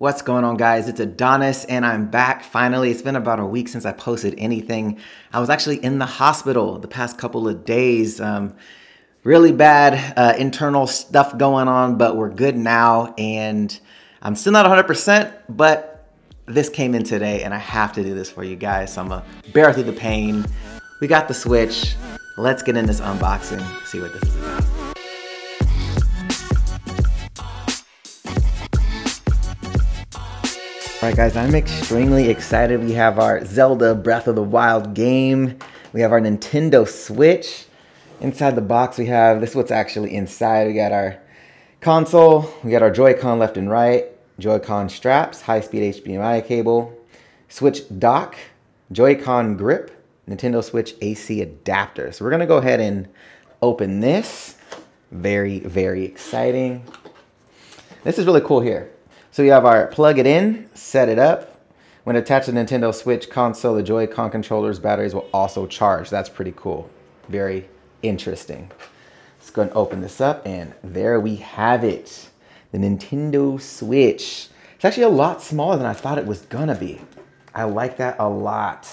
What's going on guys? It's Adonis and I'm back finally. It's been about a week since I posted anything. I was actually in the hospital the past couple of days. Um, really bad uh, internal stuff going on, but we're good now and I'm still not 100%, but this came in today and I have to do this for you guys. So I'm gonna bear through the pain. We got the switch. Let's get in this unboxing, see what this is about. All right, guys, I'm extremely excited. We have our Zelda Breath of the Wild game. We have our Nintendo Switch. Inside the box, we have, this is what's actually inside. We got our console, we got our Joy-Con left and right, Joy-Con straps, high-speed HDMI cable, Switch dock, Joy-Con grip, Nintendo Switch AC adapter. So we're gonna go ahead and open this. Very, very exciting. This is really cool here. So we have our plug it in, set it up. When attached to the Nintendo Switch console, the Joy-Con controller's batteries will also charge. That's pretty cool. Very interesting. Let's go and open this up and there we have it. The Nintendo Switch. It's actually a lot smaller than I thought it was gonna be. I like that a lot.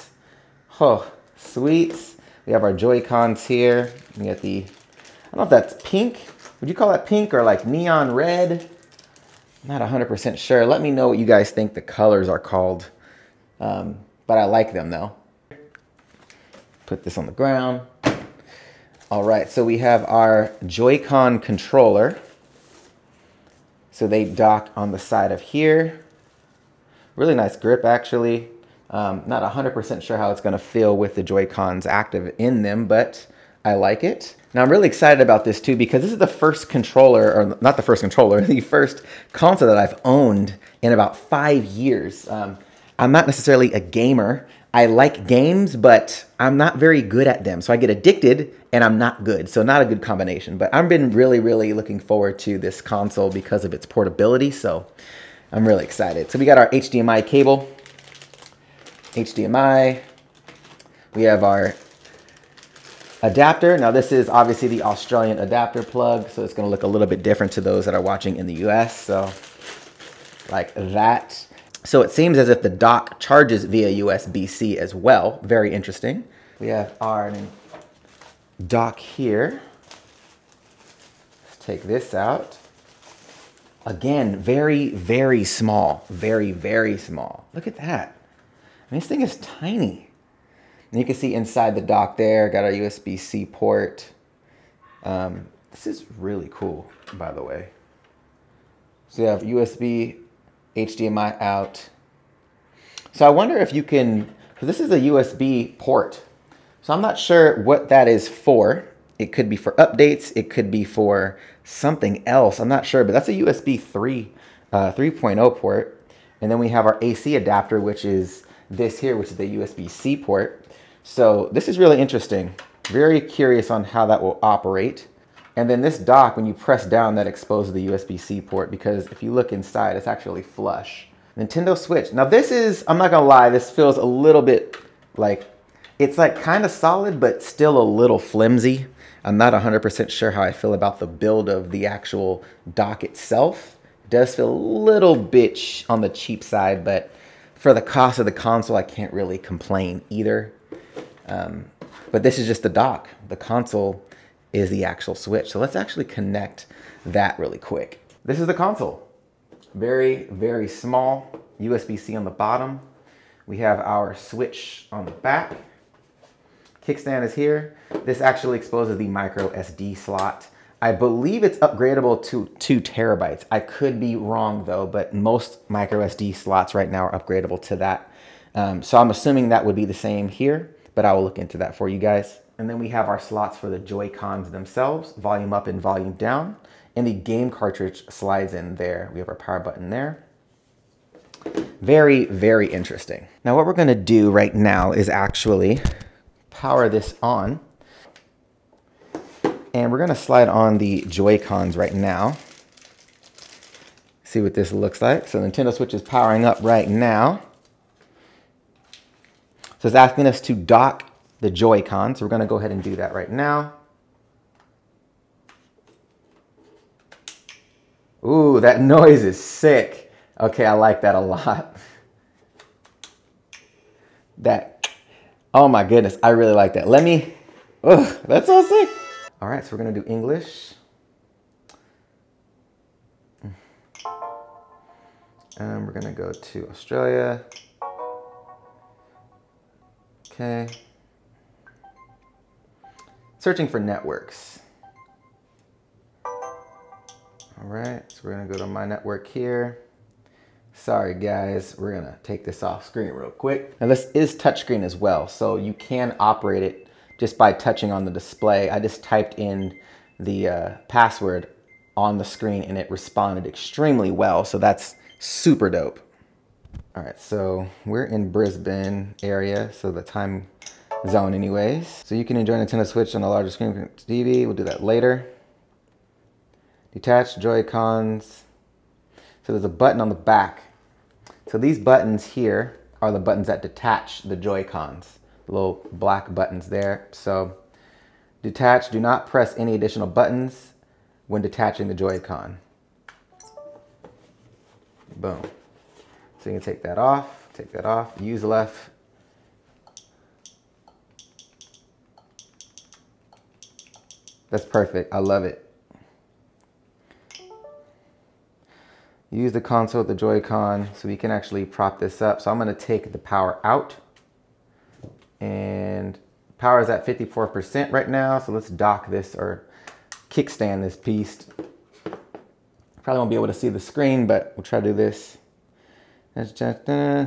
Oh, sweets. We have our Joy-Cons here. We got the, I don't know if that's pink. Would you call that pink or like neon red? Not 100% sure. Let me know what you guys think the colors are called. Um, but I like them though. Put this on the ground. All right, so we have our Joy-Con controller. So they dock on the side of here. Really nice grip actually. Um, not 100% sure how it's gonna feel with the Joy-Cons active in them, but I like it. Now I'm really excited about this too because this is the first controller, or not the first controller, the first console that I've owned in about five years. Um, I'm not necessarily a gamer. I like games, but I'm not very good at them. So I get addicted and I'm not good. So not a good combination. But I've been really, really looking forward to this console because of its portability. So I'm really excited. So we got our HDMI cable, HDMI. We have our adapter. Now this is obviously the Australian adapter plug, so it's gonna look a little bit different to those that are watching in the US, so like that. So it seems as if the dock charges via USB-C as well. Very interesting. We have our dock here. Let's take this out. Again, very, very small. Very, very small. Look at that. I mean, this thing is tiny. And you can see inside the dock there, got our USB-C port. Um, this is really cool, by the way. So you have USB, HDMI out. So I wonder if you can, this is a USB port. So I'm not sure what that is for. It could be for updates. It could be for something else. I'm not sure, but that's a USB 3, uh, 3.0 port. And then we have our AC adapter, which is this here, which is the USB-C port. So this is really interesting. Very curious on how that will operate. And then this dock, when you press down, that exposes the USB-C port because if you look inside, it's actually flush. Nintendo Switch. Now this is, I'm not gonna lie, this feels a little bit like, it's like kind of solid, but still a little flimsy. I'm not 100% sure how I feel about the build of the actual dock itself. It does feel a little bit on the cheap side, but for the cost of the console, I can't really complain either. Um, but this is just the dock. The console is the actual switch. So let's actually connect that really quick. This is the console. Very, very small. USB-C on the bottom. We have our switch on the back. Kickstand is here. This actually exposes the micro SD slot. I believe it's upgradable to two terabytes. I could be wrong though, but most micro SD slots right now are upgradable to that. Um, so I'm assuming that would be the same here but I will look into that for you guys. And then we have our slots for the Joy-Cons themselves, volume up and volume down. And the game cartridge slides in there. We have our power button there. Very, very interesting. Now what we're gonna do right now is actually power this on. And we're gonna slide on the Joy-Cons right now. See what this looks like. So Nintendo Switch is powering up right now. It's asking us to dock the Joy-Con. So we're to go ahead and do that right now. Ooh, that noise is sick. Okay, I like that a lot. That, oh my goodness, I really like that. Let me, ugh, that's so sick. All right, so we're gonna do English. And we're gonna go to Australia. Okay. Searching for networks. All right, so we're gonna go to my network here. Sorry guys, we're gonna take this off screen real quick. And this is touchscreen as well, so you can operate it just by touching on the display. I just typed in the uh, password on the screen and it responded extremely well, so that's super dope. All right, so we're in Brisbane area, so the time zone anyways. So you can enjoy Nintendo Switch on a larger screen TV. We'll do that later. Detach Joy-Cons. So there's a button on the back. So these buttons here are the buttons that detach the Joy-Cons. Little black buttons there. So detach, do not press any additional buttons when detaching the Joy-Con. Boom. So you can take that off, take that off, use left. That's perfect, I love it. Use the console the Joy-Con so we can actually prop this up. So I'm gonna take the power out and power is at 54% right now. So let's dock this or kickstand this piece Probably won't be able to see the screen, but we'll try to do this. Let's just, uh,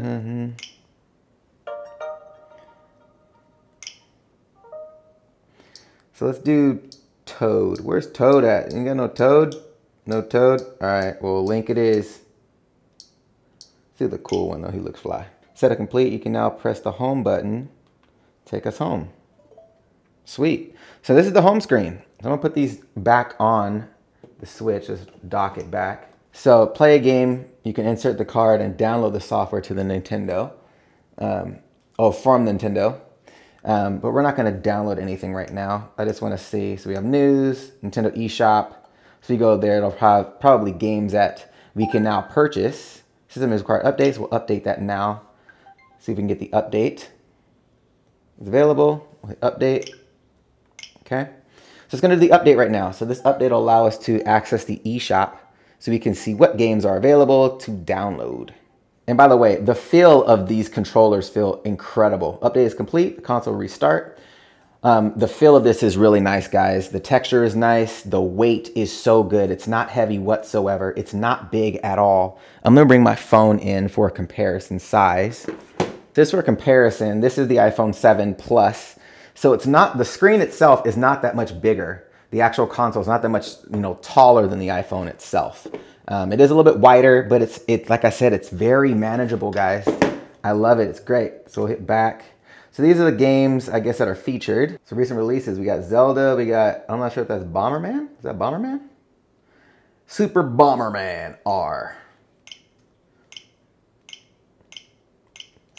So let's do Toad. Where's Toad at? You got no Toad? No Toad? All right, well, Link it is. See the cool one though, he looks fly. Set it complete, you can now press the home button, take us home. Sweet. So this is the home screen. I'm gonna put these back on the switch, just dock it back. So play a game, you can insert the card and download the software to the Nintendo, um, oh, from Nintendo. Um, but we're not gonna download anything right now. I just wanna see, so we have news, Nintendo eShop. So you go there, it'll have probably games that we can now purchase. System is required updates, we'll update that now. See if we can get the update. It's available, we'll update, okay? So it's gonna do the update right now. So this update will allow us to access the eShop so we can see what games are available to download. And by the way, the feel of these controllers feel incredible. Update is complete, the console restart. Um, the feel of this is really nice, guys. The texture is nice. The weight is so good. It's not heavy whatsoever. It's not big at all. I'm gonna bring my phone in for a comparison size. This for comparison, this is the iPhone 7 Plus. So it's not, the screen itself is not that much bigger. The actual console is not that much, you know, taller than the iPhone itself. Um, it is a little bit wider, but it's, it, like I said, it's very manageable, guys. I love it, it's great. So we'll hit back. So these are the games, I guess, that are featured. So recent releases, we got Zelda, we got, I'm not sure if that's Bomberman. Is that Bomberman? Super Bomberman R.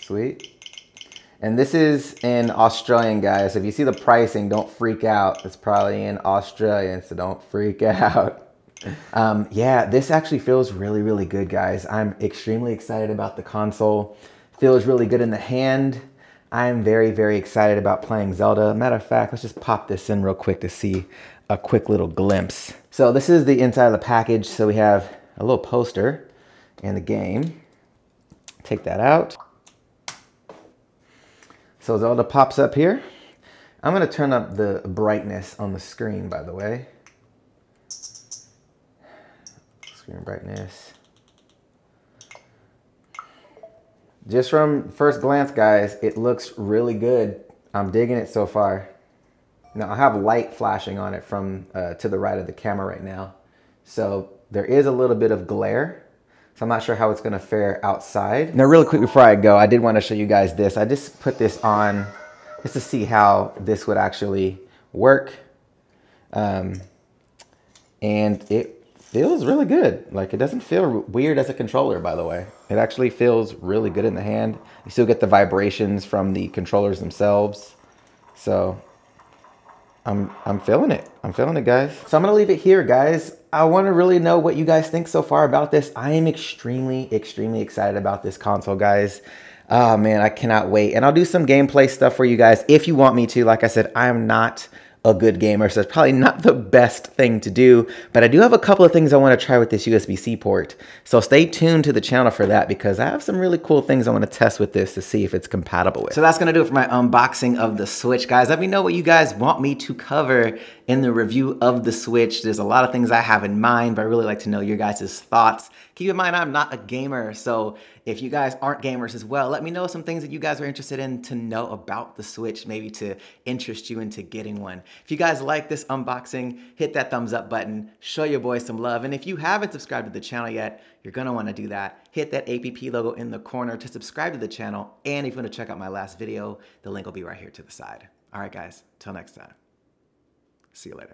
Sweet. And this is in Australian, guys. If you see the pricing, don't freak out. It's probably in Australian, so don't freak out. Um, yeah, this actually feels really, really good, guys. I'm extremely excited about the console. Feels really good in the hand. I'm very, very excited about playing Zelda. Matter of fact, let's just pop this in real quick to see a quick little glimpse. So this is the inside of the package. So we have a little poster and the game. Take that out. So Zelda pops up here. I'm gonna turn up the brightness on the screen, by the way. Screen brightness. Just from first glance, guys, it looks really good. I'm digging it so far. Now I have light flashing on it from uh, to the right of the camera right now. So there is a little bit of glare, so I'm not sure how it's gonna fare outside. Now really quick before I go, I did wanna show you guys this. I just put this on just to see how this would actually work. Um, and it feels really good. Like it doesn't feel weird as a controller, by the way. It actually feels really good in the hand. You still get the vibrations from the controllers themselves. So I'm, I'm feeling it. I'm feeling it, guys. So I'm gonna leave it here, guys. I want to really know what you guys think so far about this. I am extremely, extremely excited about this console, guys. Oh man, I cannot wait. And I'll do some gameplay stuff for you guys if you want me to. Like I said, I am not a good gamer, so it's probably not the best thing to do, but I do have a couple of things I want to try with this USB-C port. So stay tuned to the channel for that because I have some really cool things I want to test with this to see if it's compatible with. So that's to do it for my unboxing of the Switch, guys. Let me know what you guys want me to cover in the review of the Switch. There's a lot of things I have in mind, but I really like to know your guys' thoughts. Keep in mind, I'm not a gamer, so if you guys aren't gamers as well, let me know some things that you guys are interested in to know about the Switch, maybe to interest you into getting one. If you guys like this unboxing, hit that thumbs up button, show your boy some love, and if you haven't subscribed to the channel yet, you're gonna wanna do that. Hit that APP logo in the corner to subscribe to the channel, and if you wanna check out my last video, the link will be right here to the side. All right, guys, till next time. See you later.